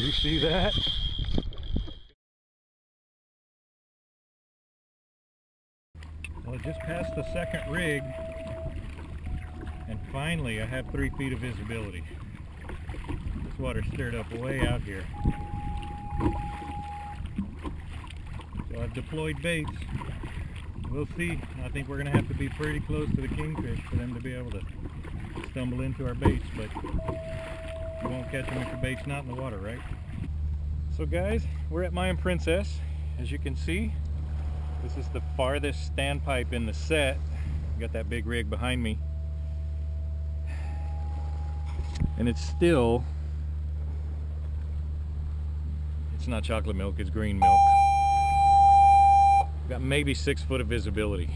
You see that? Well, I just passed the second rig, and finally I have three feet of visibility. This water stirred up way out here. So I've deployed baits. We'll see. I think we're going to have to be pretty close to the kingfish for them to be able to stumble into our baits, but you won't catch them if your bait's not in the water, right? So guys, we're at Mayan Princess. As you can see, this is the farthest standpipe in the set. Got that big rig behind me. And it's still, it's not chocolate milk, it's green milk. Got maybe six foot of visibility.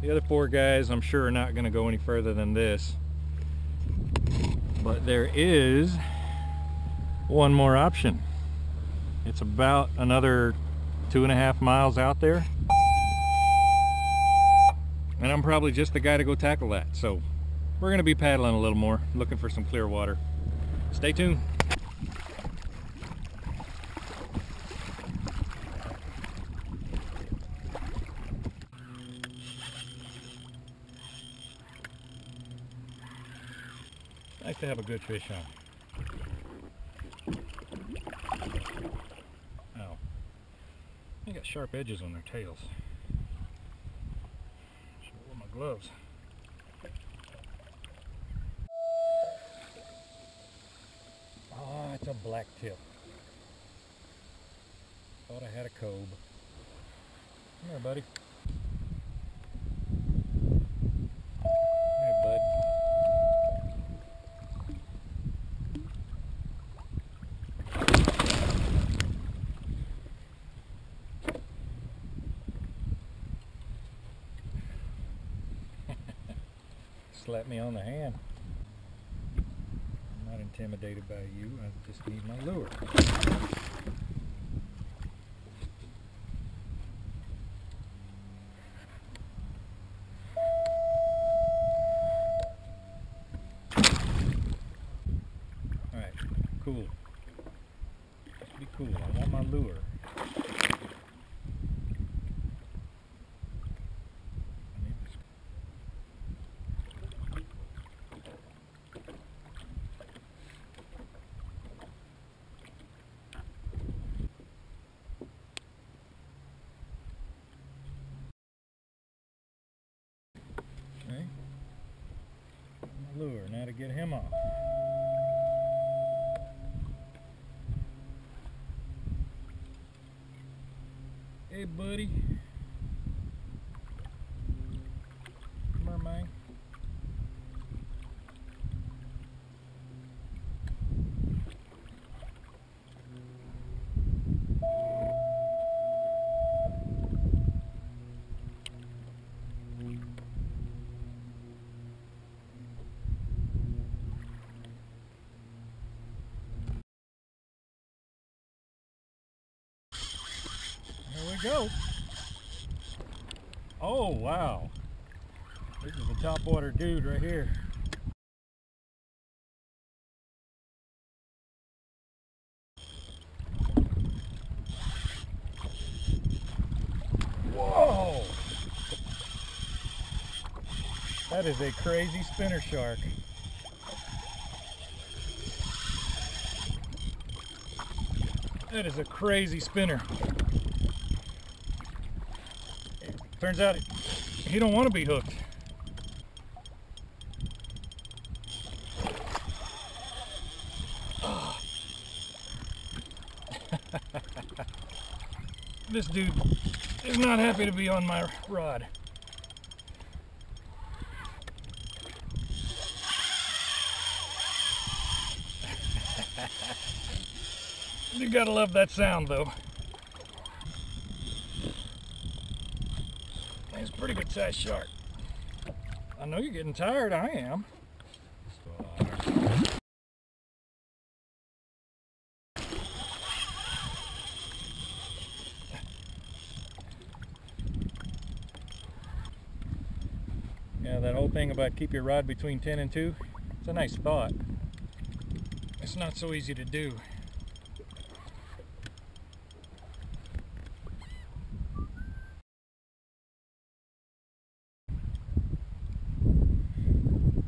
The other four guys I'm sure are not gonna go any further than this. But there is one more option. It's about another two and a half miles out there. And I'm probably just the guy to go tackle that. So we're gonna be paddling a little more, looking for some clear water. Stay tuned. Nice to have a good fish on. Oh. They got sharp edges on their tails. Should wear my gloves. Oh, it's a black tip. Thought I had a cobe. Come here, buddy. Come here, bud. Slap me on the hand. I'm not intimidated by you, I just need my lure. Cool. Be cool, I want my lure. I need this Okay. My lure, now to get him off. Hey buddy. Come here, man. Here we go. Oh, wow. This is a topwater dude right here. That is a crazy spinner shark. That is a crazy spinner. Turns out he don't want to be hooked. this dude is not happy to be on my rod. you gotta love that sound though. He's a pretty good sized shark. I know you're getting tired, I am. Yeah, that whole thing about keep your rod between 10 and 2, it's a nice thought. It's not so easy to do.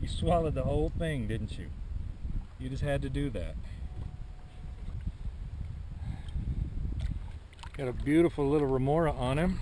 You swallowed the whole thing, didn't you? You just had to do that. Got a beautiful little remora on him.